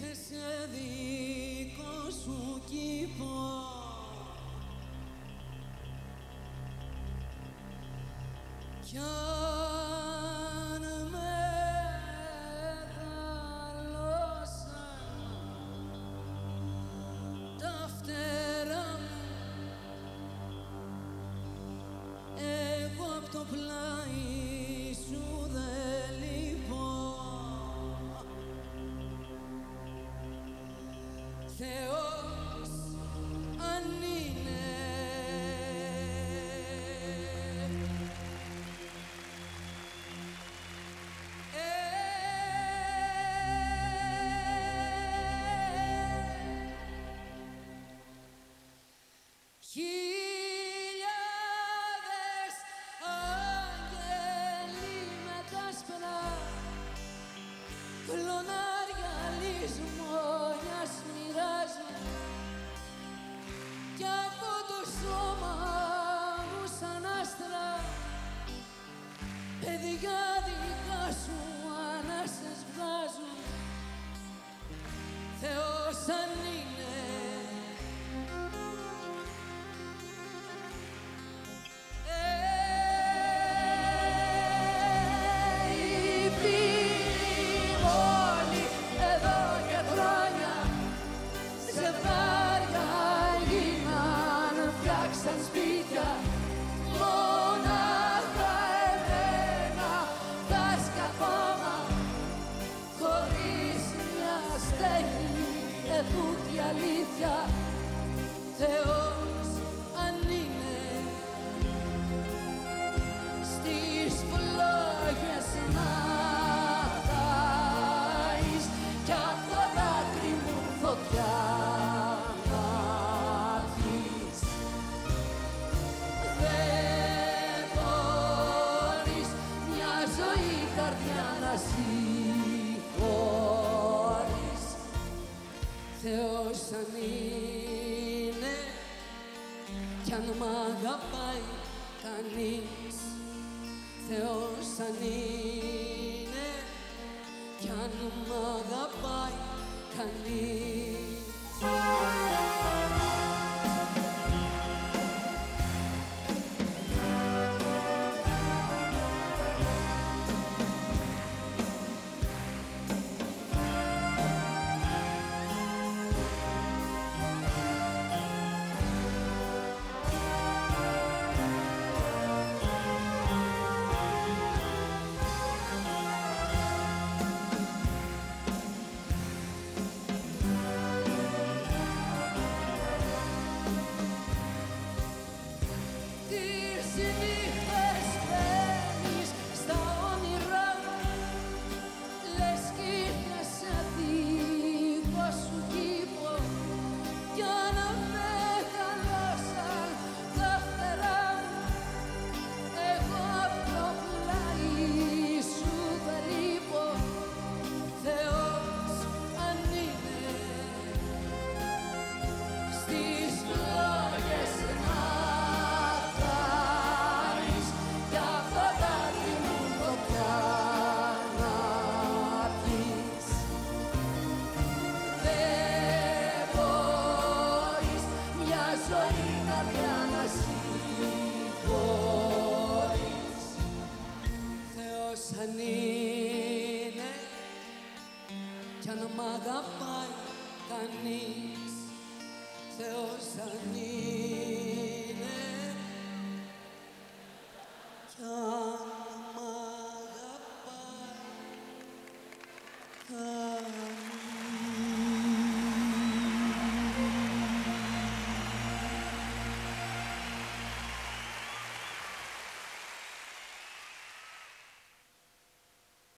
ήρθες σε δικό σου κήπο. Κι αν μεγαλώσαν τα φτερά μου εγώ απ' το πλάι Θεός αν είναι. Ε, Χιλιάδες άγγελοι με τα σπρά κλονάρια παιδιά δικά σου ανάσες βγάζουν Θεός αν ετούτη αλήθεια Θεός Θεός αν είναι κι αν μ' αγαπάει κανείς Θεός αν είναι κι αν μ' αγαπάει κανείς ζωή καρδιά να σηκώνεις Θεός αν είναι κι αν μ' αγαπάει κανείς. Θεός αν είναι κι αν